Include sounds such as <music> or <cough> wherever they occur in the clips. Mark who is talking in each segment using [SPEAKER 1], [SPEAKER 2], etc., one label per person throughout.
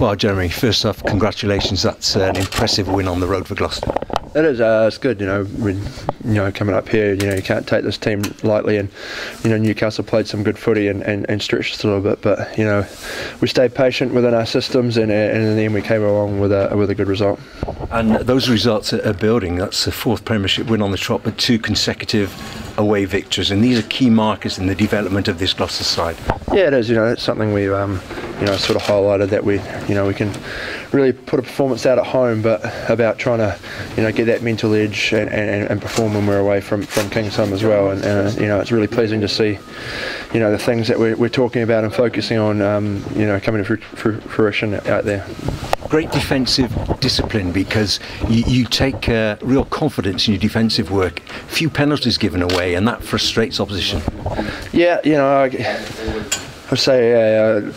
[SPEAKER 1] Well, Jeremy, first off, congratulations. That's an impressive win on the road for Gloucester.
[SPEAKER 2] It is. Uh, it's good. You know, when, you know, coming up here, you know, you can't take this team lightly. And you know, Newcastle played some good footy and, and, and stretched us a little bit. But you know, we stayed patient within our systems, and, and in the end, we came along with a with a good result.
[SPEAKER 1] And those results are building. That's the fourth Premiership win on the trot, but two consecutive away victories, and these are key markers in the development of this Gloucester side.
[SPEAKER 2] Yeah, it is. You know, it's something we, um, you know, sort of highlighted that we, you know, we can really put a performance out at home, but about trying to, you know, get that mental edge and, and, and perform when we're away from from Kingsholm as well. And, and, you know, it's really pleasing to see, you know, the things that we're, we're talking about and focusing on, um, you know, coming to fruition out there
[SPEAKER 1] great defensive discipline because you, you take uh, real confidence in your defensive work. Few penalties given away, and that frustrates opposition.
[SPEAKER 2] Yeah, you know, I, I'd say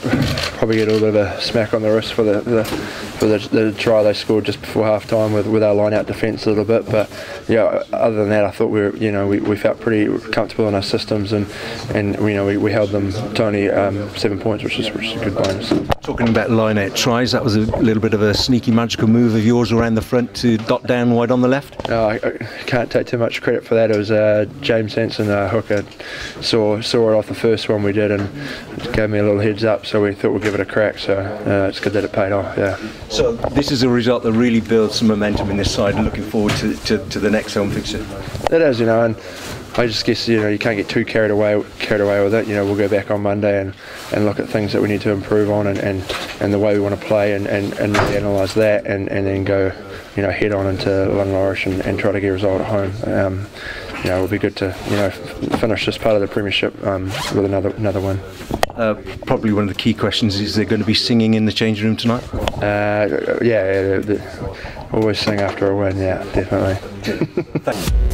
[SPEAKER 2] probably get a little bit of a smack on the wrist for the, the for the, the, try they scored just before half time with, with our line out defence a little bit. But yeah, other than that, I thought we were, you know we, we felt pretty comfortable in our systems and and you know we, we held them to only um, seven points, which is, which is a good bonus.
[SPEAKER 1] Talking about line out tries, that was a little bit of a sneaky magical move of yours around the front to dot down wide on the left.
[SPEAKER 2] No, I, I can't take too much credit for that. It was uh, James Hanson, uh, hooker, saw saw it off the first one we did and gave me a little heads up. So we thought we'd give it a crack. So uh, it's good that it paid off. Yeah.
[SPEAKER 1] So this is a result that really builds some momentum in this side and looking forward to, to, to the next home fixture.
[SPEAKER 2] It is, you know, and I just guess you know you can't get too carried away carried away with it. You know, we'll go back on Monday and, and look at things that we need to improve on and, and, and the way we want to play and, and, and really analyse that and, and then go, you know, head on into London Irish and, and try to get a result at home. Um, you know, it'll be good to you know finish this part of the premiership um, with another another win.
[SPEAKER 1] Uh, probably one of the key questions is there going to be singing in the changing room tonight?
[SPEAKER 2] Uh, yeah, yeah, always sing after a win. Yeah, definitely. <laughs>